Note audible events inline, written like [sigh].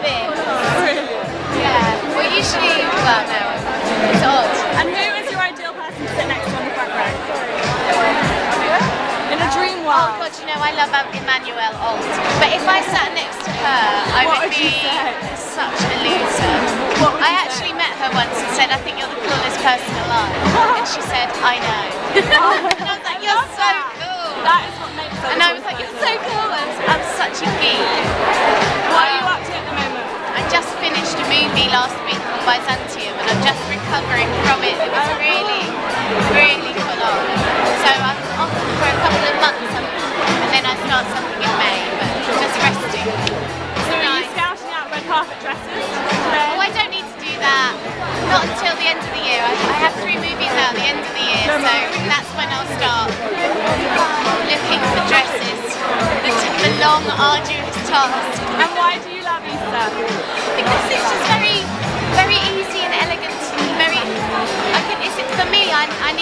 big. Really? Yeah. Well, usually, well, no, it's odd. And who is your ideal person to sit next to on the front row? In a dream oh, world. Oh God, you know I love Emmanuelle Alt. but if I sat next to her, I what would, would be such a loser. I actually say? met her once and said, "I think you're the coolest person alive," and she said, "I know." [laughs] and I was like, "You're so cool." That is what makes. And I was like, "You're so cool." Movie last week called Byzantium and I'm just recovering from it. It was really, really full on. So I'm off for a couple of months and then I start something in May, but just resting. So are you scouting out red carpet dresses? Oh, I don't need to do that. Not until the end of the year. I, I have three movies out at the end of the year, so that's when I'll start looking for dresses. The, the long, arduous task. And why do you love Issa? I, I need